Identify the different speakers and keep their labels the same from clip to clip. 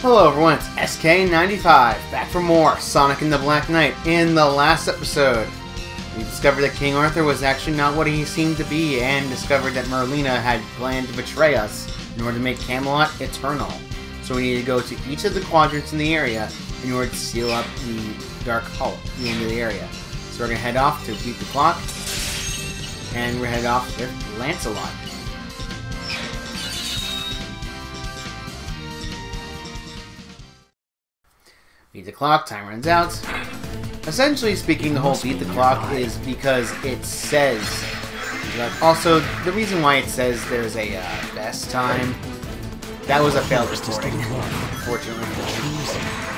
Speaker 1: Hello everyone, it's SK95, back for more Sonic and the Black Knight. In the last episode, we discovered that King Arthur was actually not what he seemed to be, and discovered that Merlina had planned to betray us in order to make Camelot eternal. So we need to go to each of the quadrants in the area in order to seal up the Dark Hollow, the end of the area. So we're gonna head off to beat the clock, and we're head off with Lancelot. Beat the clock, time runs out. Essentially speaking, the whole beat the clock is because it says. Also, the reason why it says there's a uh, best time, that was a failed recording, unfortunately.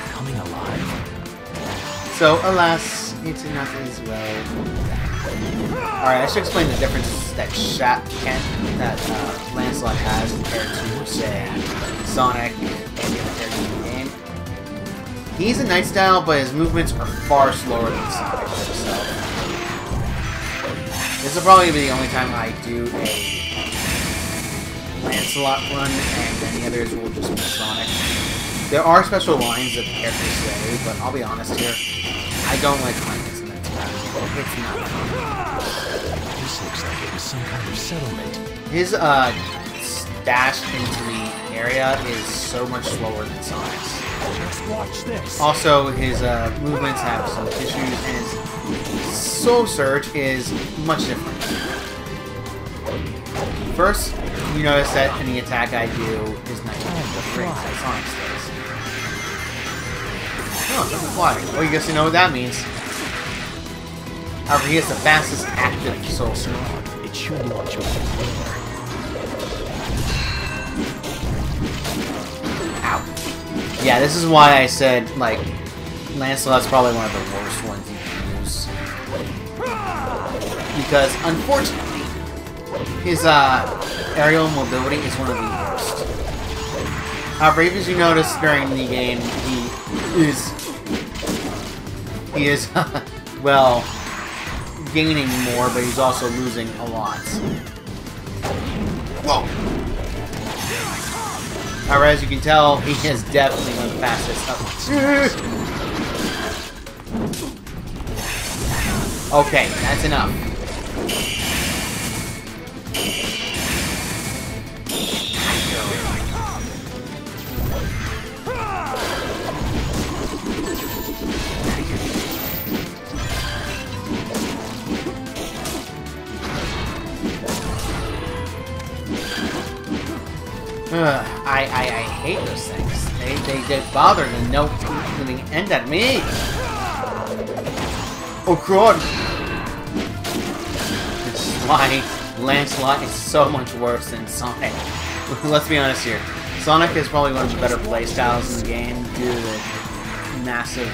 Speaker 2: Coming alive.
Speaker 1: So, alas, it's not as well. Alright, I should explain the differences that Shat Kent, that uh, Lancelot has compared to, say, Sonic and the He's a Night Style, but his movements are far slower than Sonic himself. This will probably be the only time I do a Lancelot run, and then the others will just be Sonic. There are special lines that the characters say, but I'll be honest here, I don't like playing this in that style. It's not.
Speaker 2: This looks like it was some kind of settlement.
Speaker 1: His uh, dash into the area is so much slower than Sonic's.
Speaker 2: Just watch this.
Speaker 1: Also, his uh, movements have some issues, and his Soul Surge is much different. First, you notice that any attack I do is not different like Sonic's does. Oh, it doesn't fly. Well, you guess you know what that means. However, he has the fastest active Soul Surge.
Speaker 2: It should launch
Speaker 1: Yeah, this is why I said, like, Lancelot's probably one of the worst ones you can use. Because, unfortunately, his, uh, aerial mobility is one of the worst. However, even as you notice during the game, he is... He is, well, gaining more, but he's also losing a lot. Whoa! However, as you can tell, he is definitely one of the fastest. Okay, that's enough. Ugh, I, I, I hate those things. They, they, they bother to no living end at me. Oh god! Which is why Lancelot is so much worse than Sonic. Let's be honest here. Sonic is probably one of the better playstyles in the game due to the massive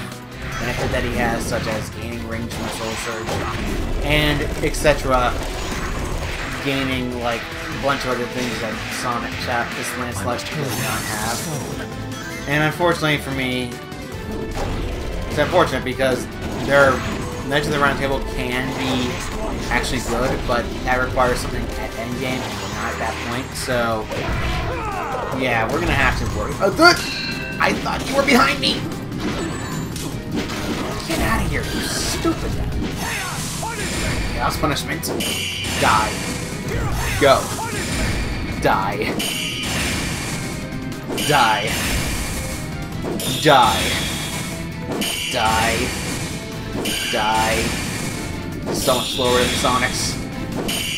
Speaker 1: benefit that he has, such as gaining range from Soul Surge, and etc. Gaining like a bunch of other things that Sonic Chap this Lancelot does not have. And unfortunately for me, it's unfortunate because their Knights of the Round Table can be actually good, but that requires something at endgame, and we're not at that point, so... Yeah, we're gonna have to worry. Oh, good! I thought you were behind me! Get out of here, you stupid Chaos punishment. Die. Go. Die. Die. Die. Die. Die. So much slower than Sonic's.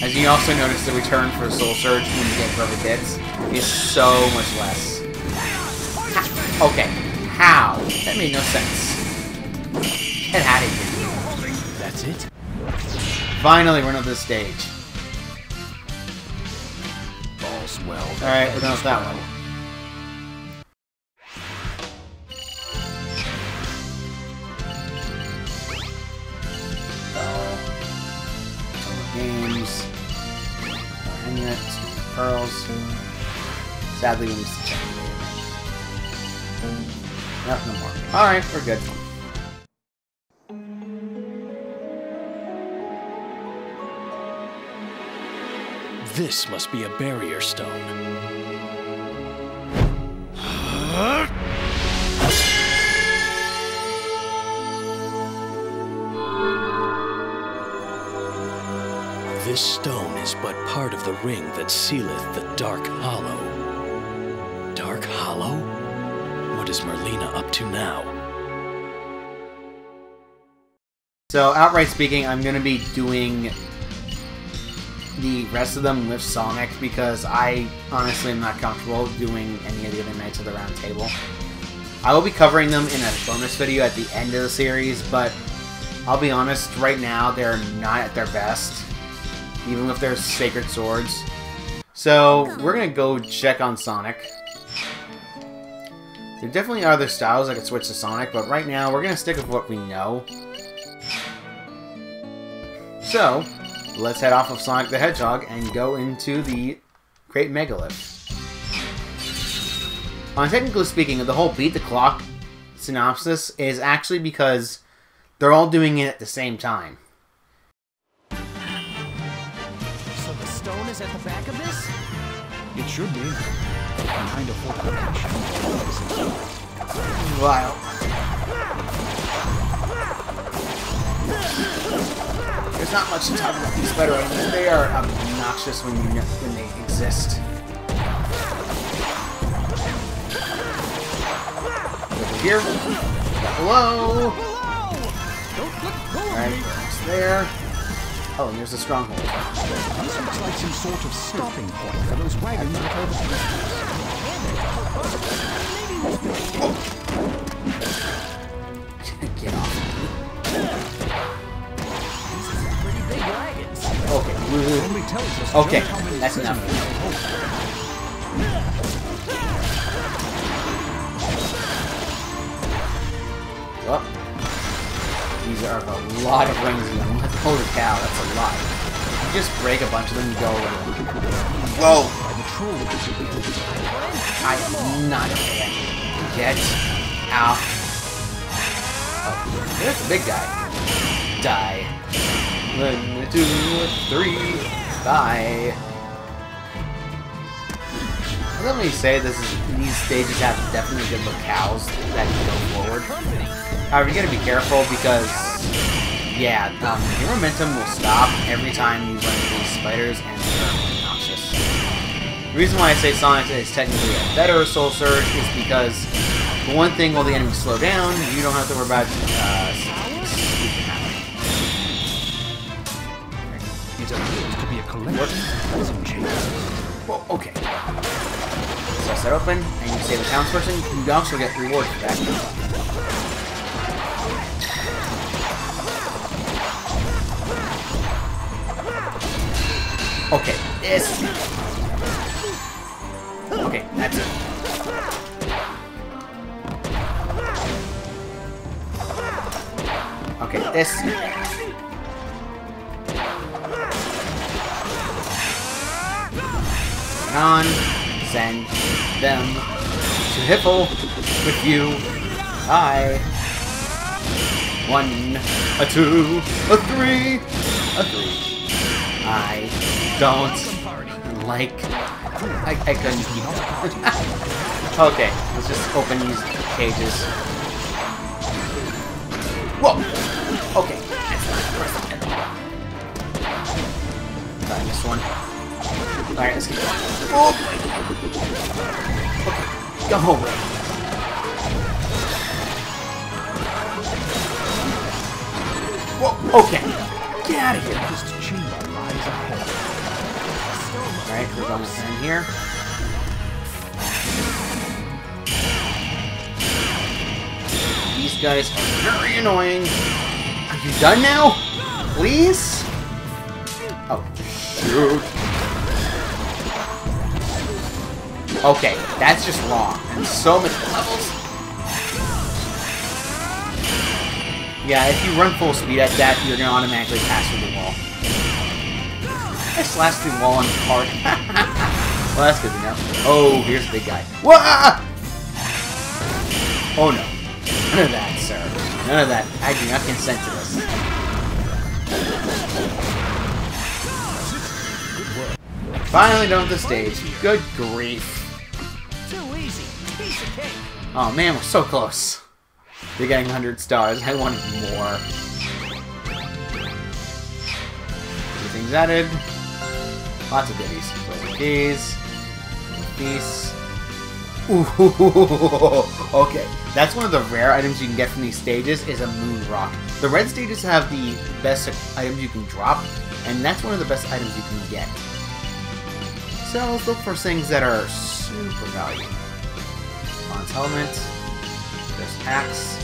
Speaker 1: As you also notice, the return for Soul Surge when you get perfect hits is so much less. Ha okay, how? That made no sense. Get out of here.
Speaker 2: That's it?
Speaker 1: Finally, we're on this stage.
Speaker 2: Well.
Speaker 1: Alright, we're done with that one. Uh, games, Amulet, Pearls. Sadly, we missed the check. Nothing more. Alright, we're good.
Speaker 2: This must be a barrier stone. This stone is but part of the ring that sealeth the Dark Hollow. Dark Hollow? What is Merlina up to now?
Speaker 1: So, outright speaking, I'm going to be doing the rest of them with Sonic because I honestly am not comfortable doing any of the other Knights of the Round Table. I will be covering them in a bonus video at the end of the series, but I'll be honest, right now they're not at their best, even with their Sacred Swords. So, we're to go check on Sonic. There definitely are other styles I could switch to Sonic, but right now we're to stick with what we know. So, let's head off of Sonic the Hedgehog and go into the Great Megalith. On technically speaking, the whole beat the clock synopsis is actually because they're all doing it at the same time.
Speaker 3: So the stone is at the back of this?
Speaker 2: It should be. Behind a fortification.
Speaker 1: Wow. There's not much to talk about these spider items. They are obnoxious when you know, when they exist. Over here. Hello. Alright, there. Oh, and there's a stronghold.
Speaker 2: This looks like some sort of stopping point for those wagons the
Speaker 1: Okay.
Speaker 2: Only tells us
Speaker 1: Okay,
Speaker 2: just how many
Speaker 1: that's enough.
Speaker 2: prisoners they hold.
Speaker 1: Well, these are a lot of rings in them. Holy cow, that's a lot. You just break a bunch of them and go. Whoa!
Speaker 2: By the troll
Speaker 1: I'm not okay. Get out. Oh, there's the big guy. Die. Two, three. Die. Let me say this is these stages have definitely good locales that can go forward. However, you gotta be careful because yeah, um, your momentum will stop every time you run into these spiders and they're obnoxious. The reason why I say Sonic is technically a better Soul Surge is because for one thing, while the enemies slow down, you don't have to worry about uh,
Speaker 2: collection.
Speaker 1: Well, okay. So set open, and you save a townsperson, you also get rewards for. Okay, this. Okay, that's it. Okay, this. On, send them to Hiffle with you. I. One, a two, a three, a three. I don't like. I, I couldn't Okay, let's just open these cages. Whoa! Okay. I missed one. Alright, let's keep going. Oh! Okay, go away. Whoa, okay. Get out of here.
Speaker 2: Just chamber lies ahead.
Speaker 1: Alright, we're almost in here. These guys are very annoying. Are you done now? Please? Oh, shoot. Okay, that's just wrong. And so many levels. Yeah, if you run full speed at that, you're gonna automatically pass through the wall. I slashed through the wall on the cart. well, that's good know. Oh, here's the big guy. Wah! Oh no. None of that, sir. None of that. I do not consent to this. Finally done with the stage. Good grief.
Speaker 3: Too easy. Piece of cake.
Speaker 1: Oh man, we're so close. We're getting 100 stars. I wanted more. Everything items added. Lots of goodies. Keys. Piece. Ooh, okay. That's one of the rare items you can get from these stages is a moon rock. The red stages have the best items you can drop, and that's one of the best items you can get. So let's look for things that are super valuable. Bond's helmet. There's axe.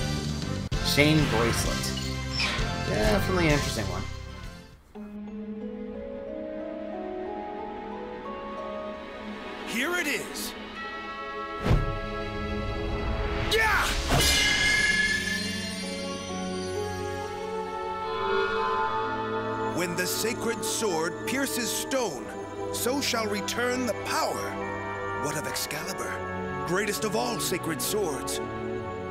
Speaker 1: Shane bracelet. Definitely an interesting one.
Speaker 4: Here it is. Yeah! When the sacred sword pierces stone, so shall return the power. What of Excalibur, greatest of all sacred swords?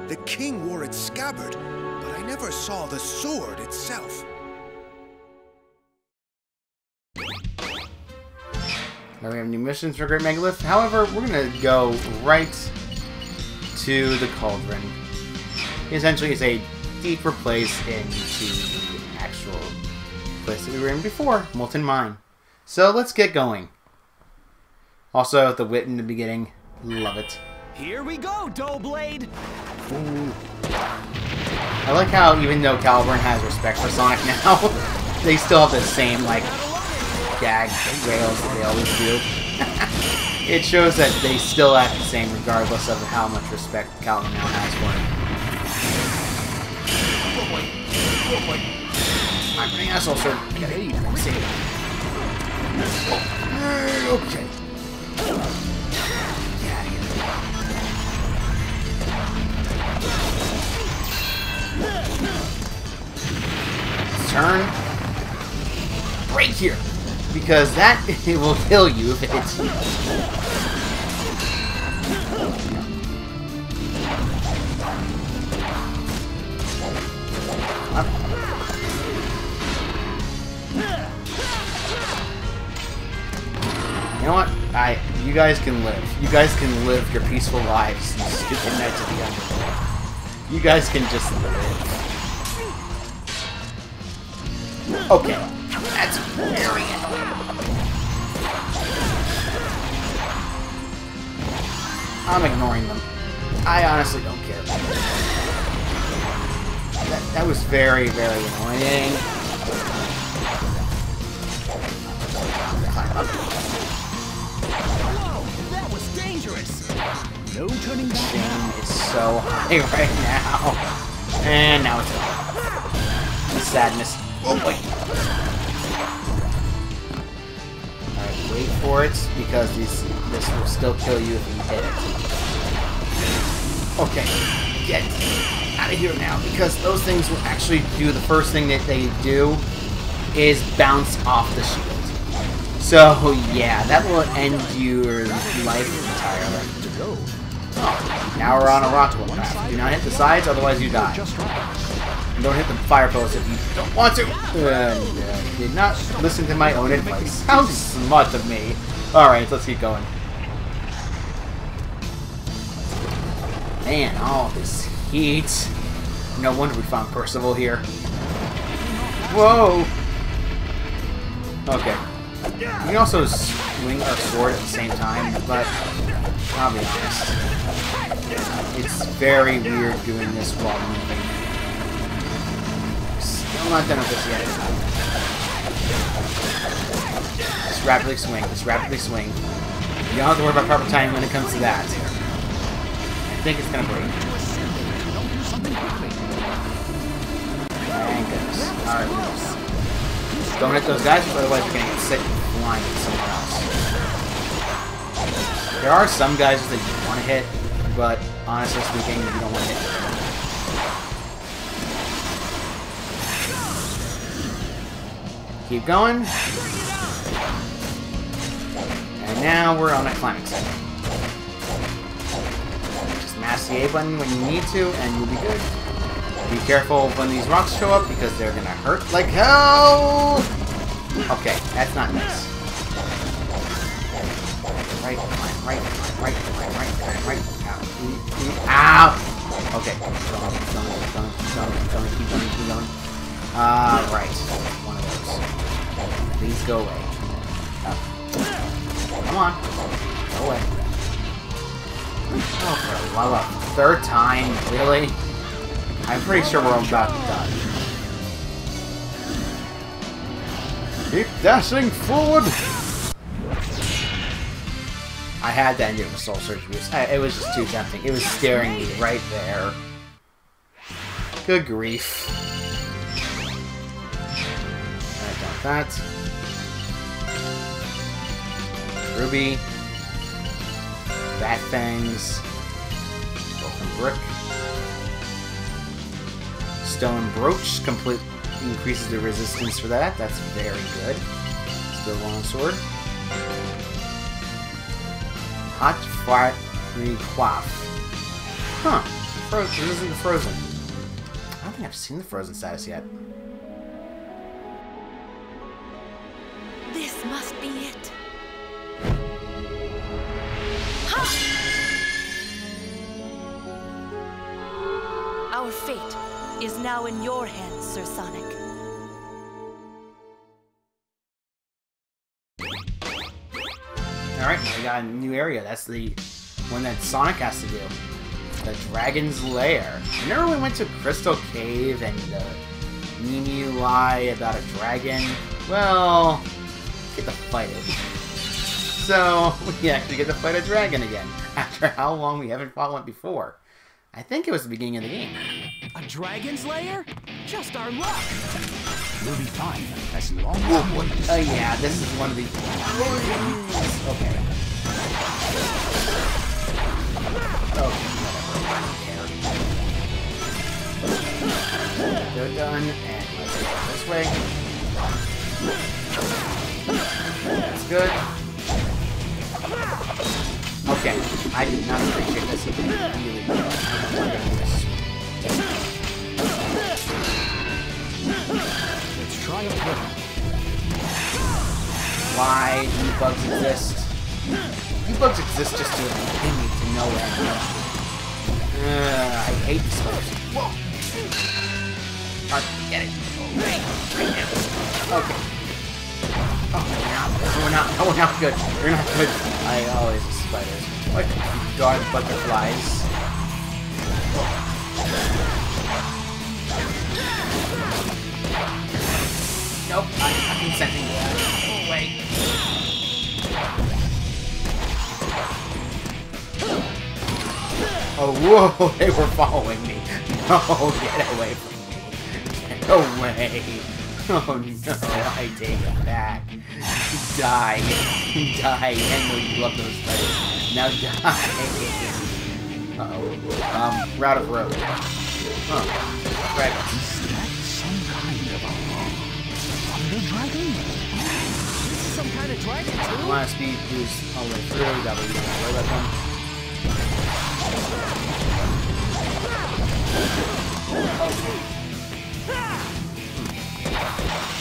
Speaker 4: The king wore its scabbard, but I never saw the sword itself.
Speaker 1: Now we have new missions for Great Megalith. However, we're gonna go right to the Cauldron. Essentially, it's a deeper place into the actual place that we were in before, Molten Mine. So let's get going. Also, the wit in the beginning, love it.
Speaker 3: Here we go, Doughblade!
Speaker 1: I like how even though Caliburn has respect for Sonic now, they still have the same like gag rails that they always do. it shows that they still act the same regardless of how much respect Caliburn now has for him. I'm an asshole, sir. I gotta eat. Save it. Okay. Turn. Break here. Because that it will kill you if it hits you. You know what? I you guys can live. You guys can live your peaceful lives, you stupid Knights of the Underworld. You guys can just live. Okay. That's very annoying. I'm ignoring them. I honestly don't care. That, that was very, very annoying.
Speaker 3: Whoa! That was dangerous! No turning back
Speaker 1: Shane
Speaker 3: now.
Speaker 1: is so high right now. And now it's over. Sadness. Oh boy. Alright, wait for it, because these, this will still kill you if you hit it. Okay, get out of here now, because those things will actually do the first thing that they do is bounce off the shield. So, yeah, that will end your life entirely. Oh, now we're on a rock path. Do not hit the sides, otherwise you die. And don't hit the fire post if you don't want to. And uh, did not listen to my own advice. How smart of me. Alright, let's keep going. Man, all this heat. No wonder we found Percival here. Whoa! Okay. We can also swing our sword at the same time, but I'll be honest. It's very weird doing this while moving. Still not done with this yet. Just rapidly swing, just rapidly swing. You don't have to worry about proper timing when it comes to that. I think it's gonna break. Alright. Don't hit those guys, otherwise you're gonna get sick and blinded somewhere else. There are some guys that you want to hit, but honestly speaking, you don't want to hit. Keep going. And now we're on a climax. Just mash the A button when you need to, and you'll be good. Be careful when these rocks show up because they're gonna hurt like hell. Okay, that's not nice. Right, right, right, right, right, right, right, right. Ow. Ow. Okay. Keep going, keep going, keep going, keep going, keep going, Ah, right. One of those. Please go away. Up. Come on. Go away. Oh, for love third time? Really? I'm pretty sure we're about to die.
Speaker 5: Keep dashing forward!
Speaker 1: I had to end it with Soul Surge Boost. It was just too tempting. It was staring me right there. Good grief. That. Ruby. Bat Fangs. Broken Brick. Stone Brooch complete increases the resistance for that. That's very good. Still Longsword. Hot Fiery Quaff. Huh. Frozen. This isn't Frozen. I don't think I've seen the Frozen status yet.
Speaker 6: In your hands, Sir Sonic.
Speaker 1: Alright, we got a new area. That's the one that Sonic has to do. The Dragon's Lair. Remember we went to Crystal Cave and the Mimi lie about a dragon? Well, get to fight it. So, we actually get to fight a dragon again. After how long we haven't fought one before. I think it was the beginning of the game.
Speaker 3: A dragon's lair? Just our luck. We'll be fine as long as we wait.
Speaker 1: Oh yeah, this is one of the... Okay. Okay. They're done, and let's go this way. That's good. Okay, I did not appreciate this. Really well.
Speaker 3: Let's try it
Speaker 1: Why do bugs exist? You bugs exist just to continue to no end? Uh, I hate these bugs. Whoa! Get it. Okay. Oh, we're not, no, we're not good. We're not good. I always spiders. What? Guard butterflies. Nope, I, I'm consenting to that. Go away. Oh, whoa, they were following me. No, get away from me. Get away. Oh no, I take it back. Die. Die. I know you love those spiders. Now die. Uh-oh. Um, route of road. Huh. Right.
Speaker 3: A dragon? This is some kind of dragon, too?
Speaker 1: To speed boost hmm. all the way through, that way.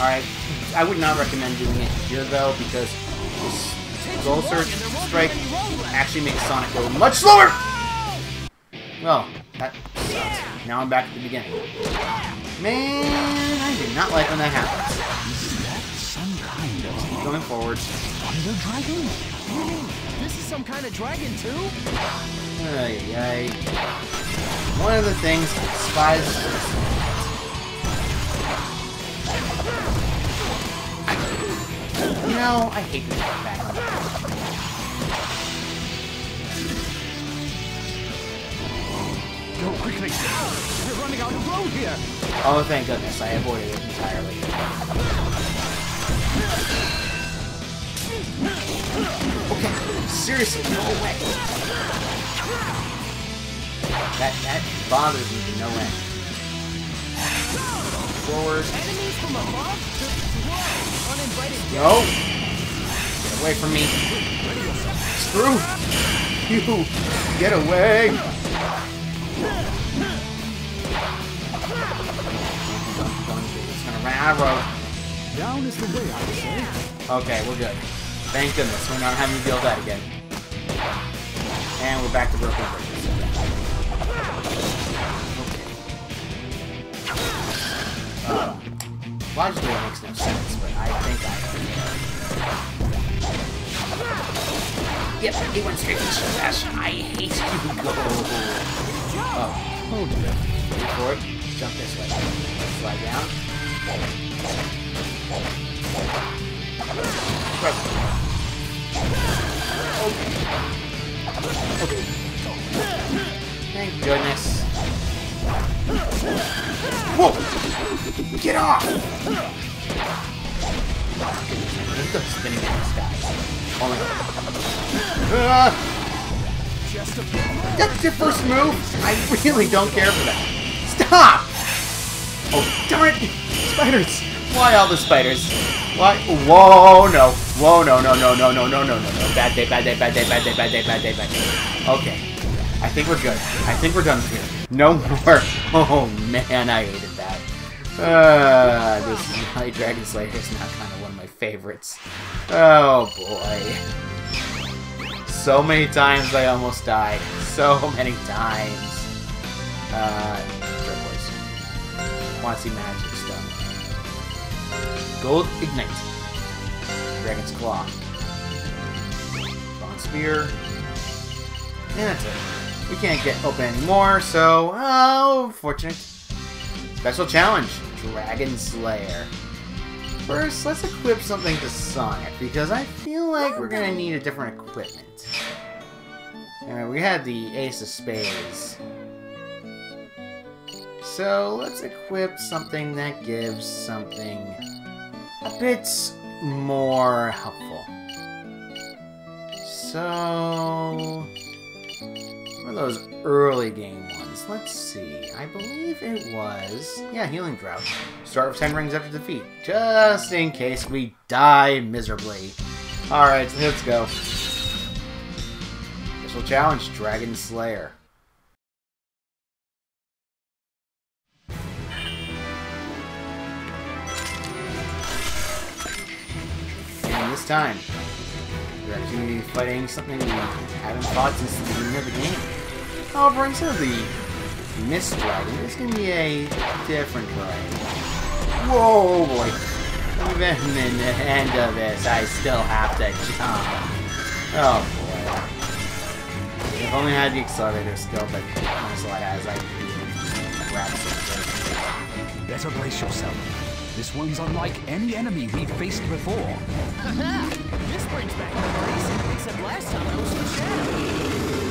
Speaker 1: Alright, I would not recommend doing it here though, because this Gold Surge Strike actually makes Sonic go much slower! Well, that sucks. Now I'm back at the beginning. Man, I do not like when that happens. Going forward.
Speaker 3: wonder dragon? This is some kind of dragon, too?
Speaker 1: Ay, ay. One of the things spies You know, I hate this back
Speaker 3: Go quickly. We're running out of road here.
Speaker 1: Oh, thank goodness, I avoided it entirely. Okay, seriously, no way. That that bothers me to no end. Forward.
Speaker 3: Enemies from above? Uninvited guests.
Speaker 1: No! Get away from me. Screw you! Get away! It's gonna run out of road.
Speaker 3: Down is the way, I say.
Speaker 1: Okay, we're good. Thank goodness, we're not having to deal with that again. And we're back to broken bridges. Okay. Uh, logically it makes no sense, but I think I... Yep, He went straight to Shabash. I hate you. Oh. Oh, dear. Wait for it. Jump this way. Slide down. Press Okay. Thank goodness. Whoa! Get off! He's still spinning in the sky. Oh my god. Ah! That's your first move? I really don't care for that. Stop! Oh, darn it! Spiders! Why all the spiders? Why? Whoa, no. Whoa, no, no, no, no, no, no, no, no, no. Bad day, bad day, bad day, bad day, bad day, bad day, bad day. Okay. I think we're good. I think we're done here. No more. Oh, man, I hated that. Uh, this Night Dragon Slayer is now kind of one of my favorites. Oh, boy. So many times I almost died. So many times. Uh, place. Want to see magic. Gold Ignite. Dragon's Claw. Bronze Spear. And that's it. We can't get open anymore, so, oh, fortunate. Special challenge, Dragon Slayer. First, let's equip something to Sonic, because I feel like we're gonna need a different equipment. Alright, we had the Ace of Spades. So, let's equip something that gives something a bit more helpful. So... One of those early game ones. Let's see. I believe it was... Yeah, Healing Drought. Start with 10 rings after defeat. Just in case we die miserably. Alright, let's go. Special challenge, Dragon Slayer. This time, we're actually fighting something we haven't fought since the beginning of the game. However, instead of the Mist Dragon, it's to be a different dragon. Whoa, oh boy. Even in the end of this, I still have to jump. Oh, boy. If only I had the accelerator skill, but honestly, as I grab something.
Speaker 3: Better brace yourself. This one's unlike any enemy we've faced before.
Speaker 7: this brings back memories, except last time I was in Shadow.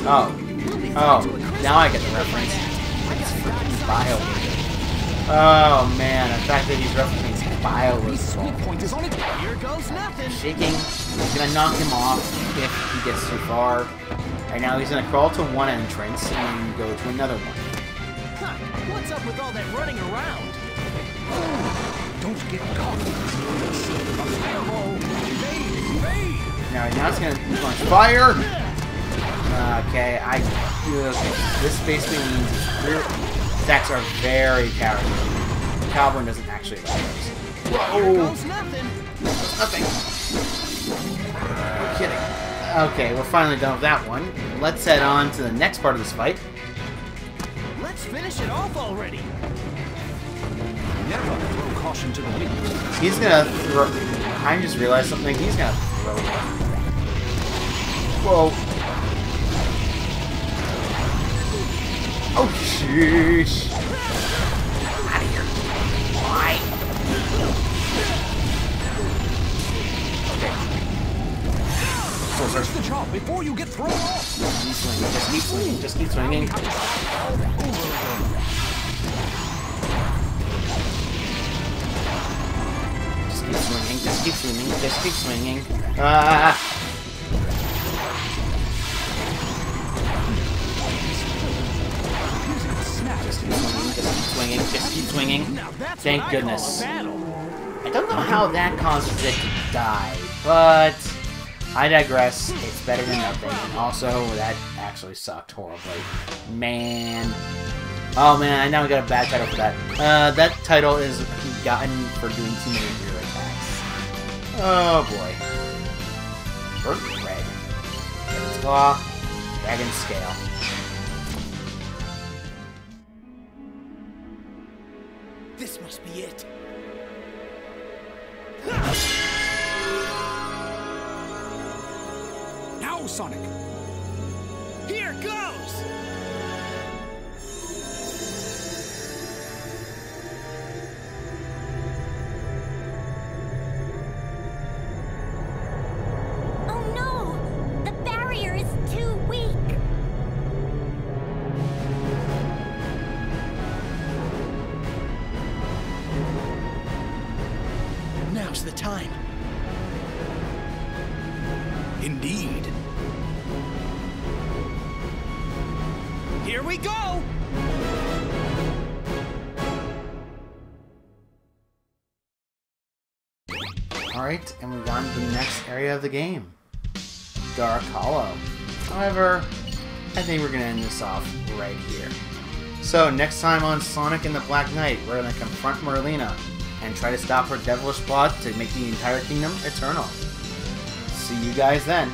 Speaker 1: Oh. Oh, now I get the reference. It's freaking Bio. Oh man, the fact that he's referencing Bio was
Speaker 3: Sweet point is on it.
Speaker 7: Here goes nothing.
Speaker 1: shaking. He's gonna knock him off if he gets too far. Right now he's gonna crawl to one entrance and then go to another one.
Speaker 7: Huh, what's up with all that running around?
Speaker 3: Don't get caught. A fireball. Evade, evade.
Speaker 1: Now, now it's gonna launch fire. Okay, I. Okay, this basically means attacks are very cowardly. Calvin doesn't actually like those. Whoa!
Speaker 7: nothing.
Speaker 1: Nothing. No kidding. Okay, we're finally done with that one. Let's head on to the next part of this fight.
Speaker 7: Let's finish it off already.
Speaker 3: Never caution to the wind.
Speaker 1: He's gonna throw. I just realized something. He's gonna throw. Whoa. Oh, sheesh. Out of here. Why? Okay. So,
Speaker 3: Finish the job before you get thrown off.
Speaker 1: Keep swinging. Just keep swinging. Just keep swinging. Keep swinging. Just keep swinging. Just keep swinging. Ah. Just keep swinging. Just keep swinging. Just keep swinging. Thank goodness. I don't know how that causes it to die, but I digress. It's better than nothing. And also, that actually sucked horribly. Man. Oh man, I now got a bad title for that. Uh, that title is gotten for doing too many attacks. Oh boy. Burnt Red. Claw. Dragon Scale.
Speaker 7: This must be it.
Speaker 3: Now Sonic!
Speaker 7: Here we go!
Speaker 1: Alright, and we've gone to the next area of the game. Dark Hollow. However, I think we're to end this off right here. So, next time on Sonic and the Black Knight, we're to confront Merlina and try to stop her devilish plot to make the entire kingdom eternal. See you guys then.